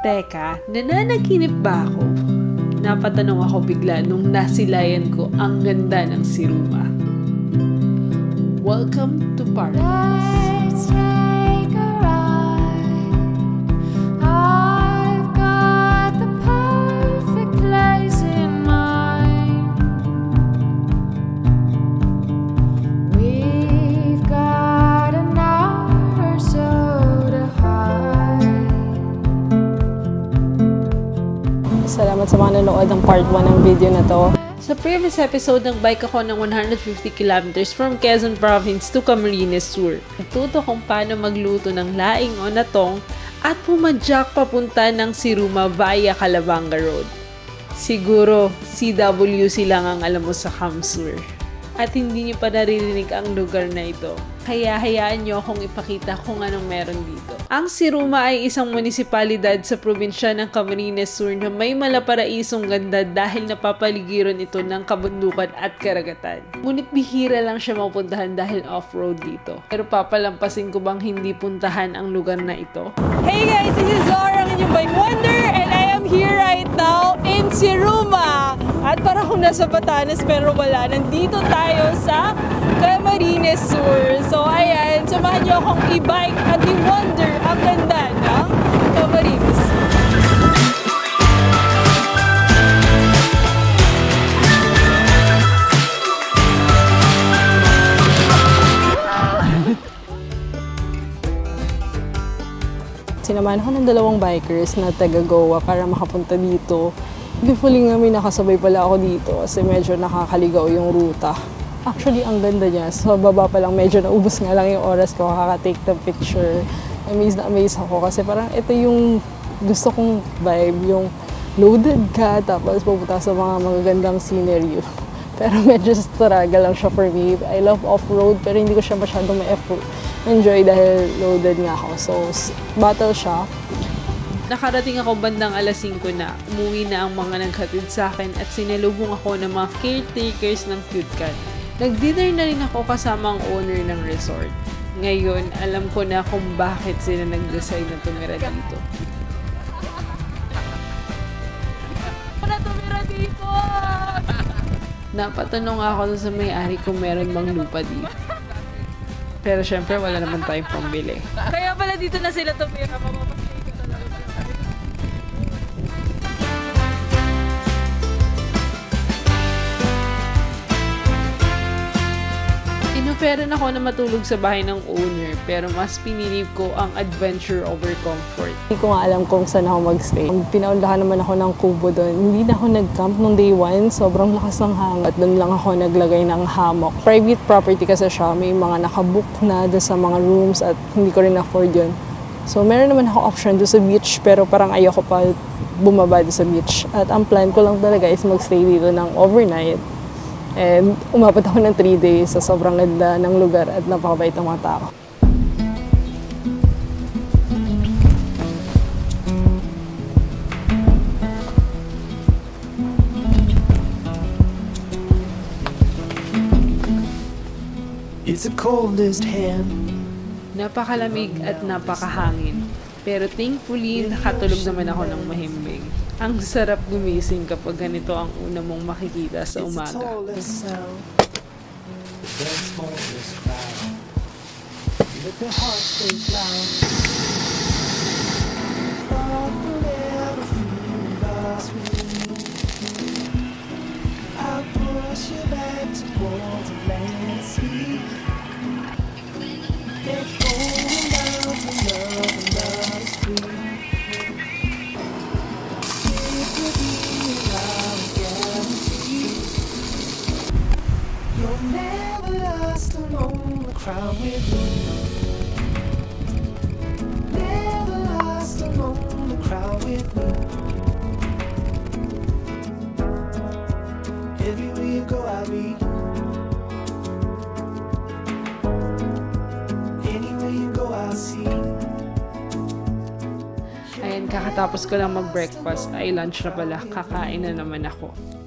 Teka, nananaginip ba ako? Napatanong ako bigla nung nasilayan ko ang ganda ng siruma. Welcome to Paradise. Salamat sa mga nanood ng part 1 ng video na to. Sa previous episode, nagbike ako ng 150 kilometers from Quezon Province to Camarines Sur. Nagtuto kung paano magluto ng laing o natong at pumadyak papunta ng Siruma via Calabanga Road. Siguro, CWC lang ang alam mo sa Kamsur. At hindi niyo pa naririnig ang lugar na ito. Kaya hayaan niyo akong ipakita kung anong meron dito. Ang Siruma ay isang munisipalidad sa probinsya ng Camarines Sur na may malaparaisong ganda dahil napapaligiran ito ng kabundukan at karagatan. Ngunit bihira lang siya mapuntahan dahil off-road dito. Pero papalampasin ko bang hindi puntahan ang lugar na ito? Hey guys! This is Zora, ang inyong bike wonder and I am here right now in Siruma. At para akong nasa Batanes pero wala. Nandito tayo sa Camarines Sur. So ayan, samahan niyo akong i-bike at i-wonder ang ganda ng Camarines. Sinamahan ako ng dalawang bikers na taga Goa para makapunta dito. Beautifully nga may nakasabay pala ako dito kasi medyo nakakaligaw yung ruta. Actually, ang ganda niya. Sa baba pa lang, medyo naubos nga lang yung oras ko kakatake ng picture. Amazed na amazed ako kasi parang ito yung gusto kong vibe, yung loaded ka, tapos pupunta sa mga magagandang scenery. Pero medyo struggle lang siya for me. I love off-road, pero hindi ko siya masyadong ma-effort. Enjoy dahil loaded nga ako. So, battle siya. Nakarating ako bandang alas 5 na. Umuwi na ang mga naghatid sa akin at sinalubong ako ng mga caretakers ng Cute Cat. Nag-dinner na rin ako kasama ang owner ng resort. Ngayon, alam ko na kung bakit sila nag-decide na tumira dito. na tumira dito! Napatanong ako sa may-ari kung meron bang lupa dito. Pero syempre, wala naman tayong pambili. Kaya pala dito na sila tumira. Mapapasaya Inoferan ako na matulog sa bahay ng owner pero mas pinili ko ang adventure over comfort. Hindi ko nga alam kung saan ako magstay. Pinaundahan naman ako ng kubo doon. Hindi na ako nag-camp nung day one. Sobrang lakas ng hangin. At doon lang ako naglagay ng hammock. Private property kasi siya. May mga nakabook na doon sa mga rooms at hindi ko rin afford yun. So meron naman ako option doon sa beach pero parang ayoko pa bumaba doon sa beach. At ang plan ko lang talaga is magstay dito ng overnight. And umabot ako ng 3 days sa sobrang ganda ng lugar at napakabait ng mga tao. It's the coldest hand. Napakalamig at napakahangin. Pero thankfully, nakatulog naman ako ng mahimbing. Ang sarap gumising kapag ganito ang una mong makikita sa It's the umaga. The very smallest crowd. Let never lost alone the crowd with me. Never lost alone the crowd with me. Everywhere you go, I'll be. Anywhere you go, I'll see. Ayan, kakatapos ko lang mag-breakfast. Ay, lunch na pala. Kakain na naman ako.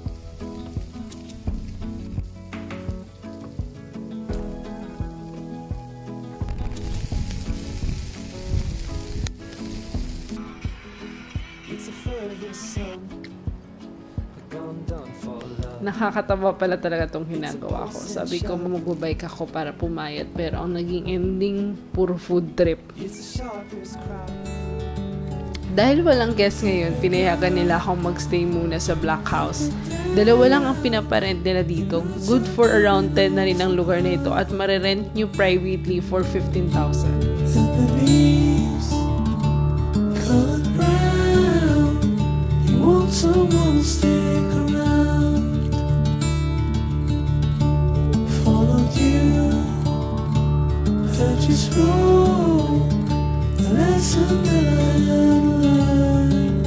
Nakakatawa pala talaga tong ginagawa ko. Sabi ko, magbabike ako para pumayat. Pero ang naging ending, puro food trip. Dahil walang guest ngayon, pinayagan nila akong magstay muna sa Black House. Dalawa lang ang pinaparent nila dito. Good for around 10 na rin ang lugar na ito at marirent nyo privately for 15,000. The leaves colored brown. You want someone stick around. Spoke the lesson that I had learned.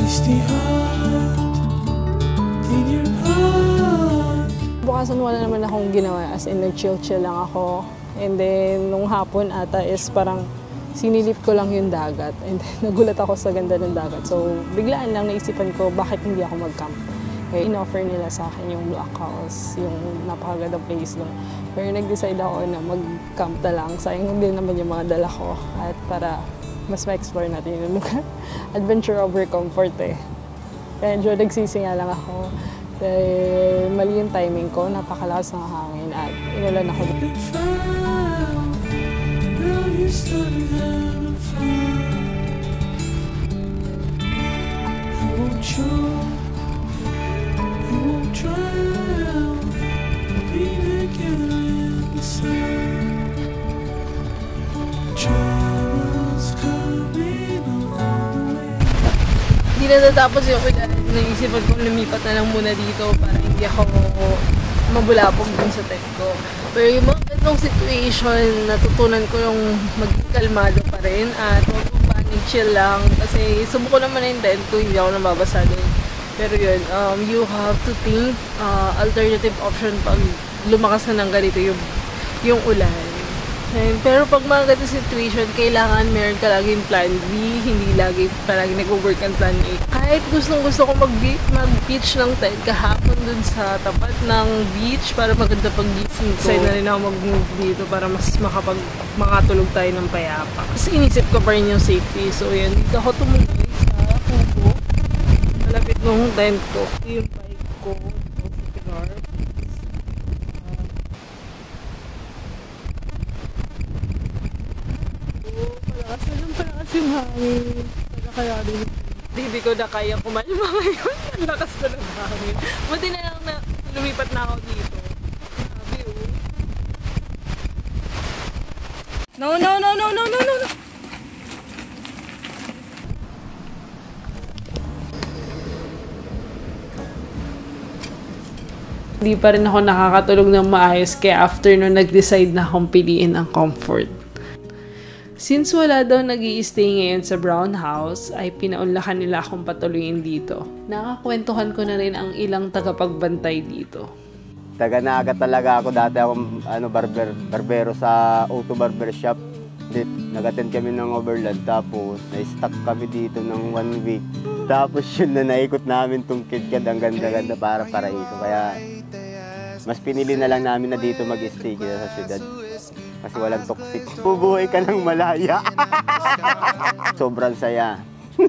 Misty heart in your heart. Bukasan wala naman akong ginawa as in nag-chill-chill lang ako. And then nung hapon ata is parang sinilip ko lang yung dagat. And then nagulat ako sa ganda ng dagat. So biglaan lang naisipan ko bakit hindi ako mag-camp. Kaya in-offer nila sa akin yung Black House, yung napakaganda place doon. Pero nag-decide ako na mag-camp na lang. Sayang din naman yung mga dala ko. At para mas ma-explore natin yung lugar. Adventure over comfort eh. Kaya medyo nagsisinga lang ako. Dahil mali yung timing ko, napakalakas ng hangin at inulan ako. been Hindi na natapos yung kuya. Naisipan kong lumipat na lang muna dito para hindi ako mabulabog dun sa tent ko. Pero yung mga ganitong situation, natutunan ko yung maging kalmado pa rin at huwag mong panic chill lang kasi sumuko naman na yung tent ko, hindi ako nababasa dun. Pero yun, um, you have to think uh, alternative option pag lumakas na ng ganito yung, yung ulan. Ayun, Pero pag mga ganito situation, kailangan meron ka laging plan B, hindi lagi palagi nag-work ang plan A. Kahit gustong gusto ko mag mag-beach ng tent kahapon dun sa tapat ng beach para maganda pag gising ko. Decide na rin ako mag-move dito para mas makapag makatulog tayo ng payapa. Kasi inisip ko pa rin yung safety. So yan, dito ako tumuloy sa kubo. Malapit nung tent ko. Ito yung bike ko. Ito si Pinar. Malakas na lang malakas yung hangin. Kaya rin. Hindi ko na kaya kumalma ngayon. Ang lakas na ng hangin. Buti na lang na lumipat na ako dito. Sabi oh. No, no, no, no, no, no, no, no. Hindi pa rin ako nakakatulog ng maayos kaya after nun nag-decide na akong piliin ang comfort. Since wala daw nag stay ngayon sa brown house, ay pinaunlakan nila akong patuloyin dito. Nakakwentuhan ko na rin ang ilang tagapagbantay dito. Taga Naga talaga ako. Dati akong ano, barber, barbero sa Auto Barber Shop. Nag-attend kami ng overland. Tapos, na-stuck kami dito ng one week. Tapos yun na naikot namin tong KitKat. Ang ganda-ganda para paraiso. Kaya, mas pinili na lang namin na dito mag-stay kaya sa syudad. Kasi walang toxic. Bubuhay ka ng malaya. Sobrang saya.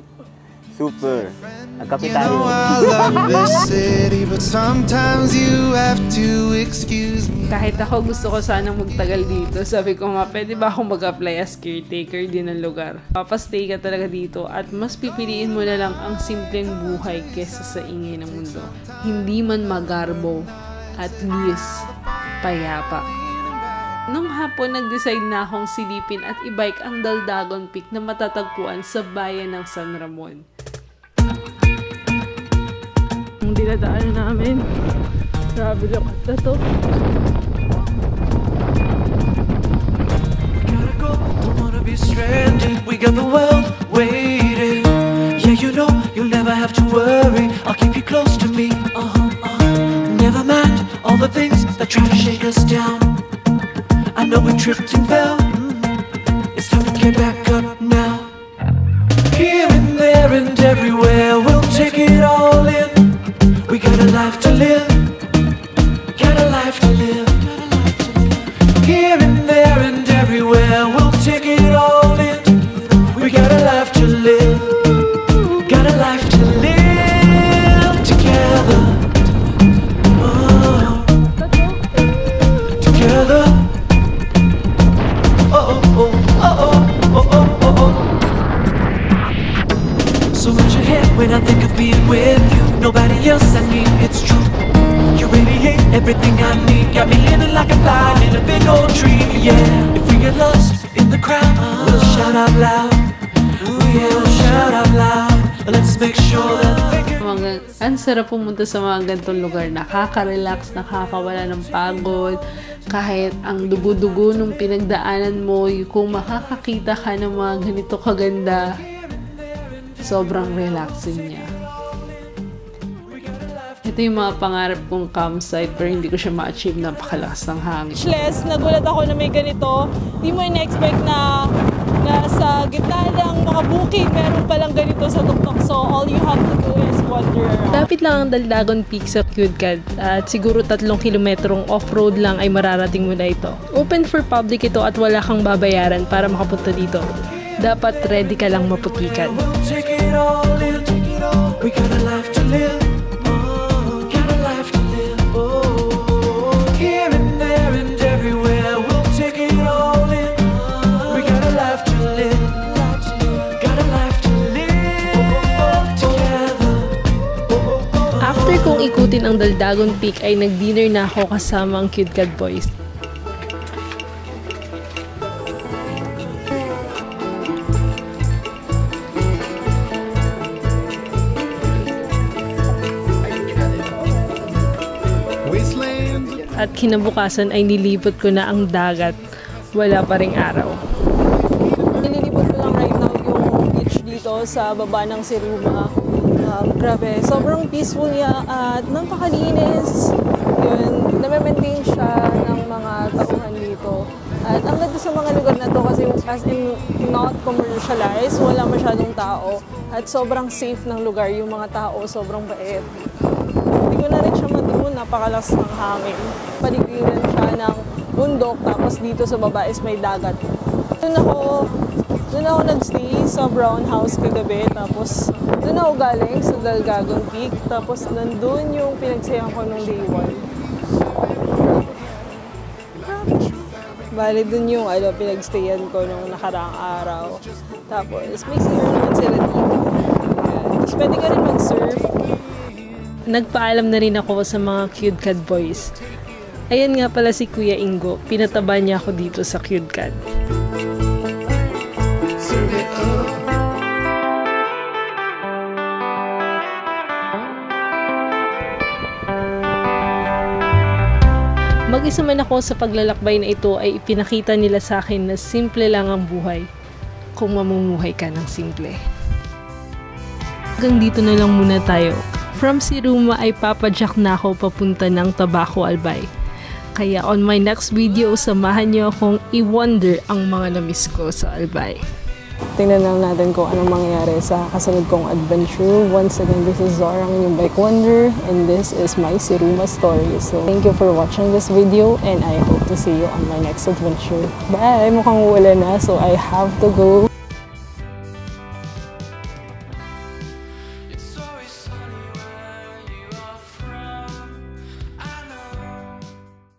Super. Ang kapitan. me. Kahit ako gusto ko sanang magtagal dito, sabi ko nga, pwede ba akong mag-apply as caretaker din ng lugar? Papastay ka talaga dito at mas pipiliin mo na lang ang simpleng buhay kesa sa ingay ng mundo. Hindi man magarbo, at least payapa. Nung hapon, nag-decide na akong silipin at i-bike ang Daldagon Peak na matatagpuan sa bayan ng San Ramon. Ang dinadaan namin, grabe naman na to. gotta go, don't wanna be stranded. We got the world waiting. Mga, ang sarap pumunta sa mga ganitong lugar. Nakaka-relax, nakakawala ng pagod. Kahit ang dugo-dugo nung pinagdaanan mo, kung makakakita ka ng mga ganito kaganda, sobrang relaxing niya. Ito yung mga pangarap kong campsite pero hindi ko siya ma-achieve. Napakalakas ng hangin. Speechless, nagulat ako na may ganito. Di mo in-expect na nasa gitna ng mga bukid, meron palang ganito sa tuktok. So, all you have to do is wander around. Lapit lang ang Daldagon Peak sa Cudcad at siguro tatlong kilometrong off-road lang ay mararating mo na ito. Open for public ito at wala kang babayaran para makapunta dito. Dapat ready ka lang maputikan. We'll take it all Daldagon Peak ay nag-dinner na ako kasama ang Cudcad Boys. Wastelands At kinabukasan ay nilipot ko na ang dagat. Wala pa ring araw. Nililipot ko lang right now yung beach dito sa baba ng Siruma. Grabe, sobrang peaceful niya at napakalinis. Yun, name-maintain siya ng mga tauhan dito. At ang ganda sa mga lugar na to kasi as in not commercialized, wala masyadong tao. At sobrang safe ng lugar, yung mga tao sobrang bait. Hindi ko na rin siya matuon, napakalas ng hangin. Paligiran siya ng bundok, tapos dito sa baba is may dagat. Doon ako, doon ako nagstay sa brown house kagabi, tapos doon ako galing sa Dalgagon Peak, tapos nandun yung pinagsayahan ko nung day one. Bali, dun yung ano, pinagstayan ko nung nakaraang araw. Tapos, may singer naman sila dito. Tapos, pwede ka rin mag-surf. Nagpaalam na rin ako sa mga Cudcad Boys. Ayan nga pala si Kuya Ingo, pinataba niya ako dito sa Cudcad. serve Mag-isa man ako sa paglalakbay na ito ay ipinakita nila sa akin na simple lang ang buhay kung mamumuhay ka ng simple. Hanggang dito na lang muna tayo. From Siruma ay papadyak na ako papunta ng Tabaco Albay. Kaya on my next video, samahan niyo akong i-wonder ang mga namiss ko sa Albay. Tingnan lang natin kung anong mangyayari sa kasunod kong adventure. Once again, this is Zora, ang bike wonder, and this is my Siruma story. So, thank you for watching this video, and I hope to see you on my next adventure. Bye! Mukhang wala na, so I have to go.